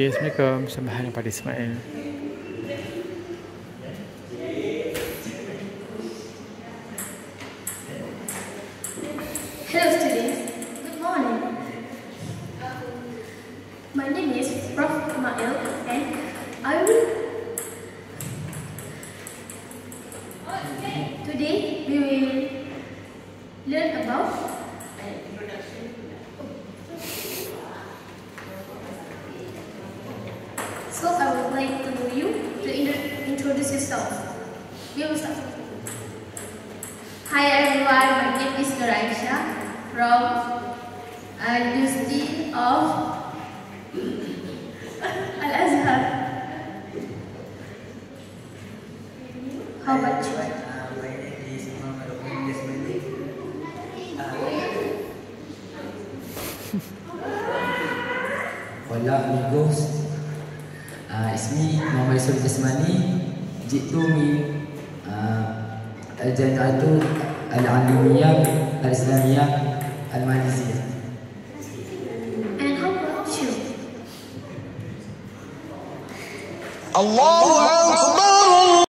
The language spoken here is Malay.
Okey, Assalamualaikum. Sambahan daripada Ismail. Hello students, good morning. My name is Prof. Ismail and I will Today we will learn about So Hi everyone, my name is Nur from uh, University of Al Azhar. How about you? Uh, my name is Muhammad Rahman Desmani. Hola amigos, uh, it's me Muhammad Yusuf Jasmani, jitu min uh, Al-Jamiatul Al-Alimiyah Al-Islamiyah Al-Maliziyah. And how about you? الله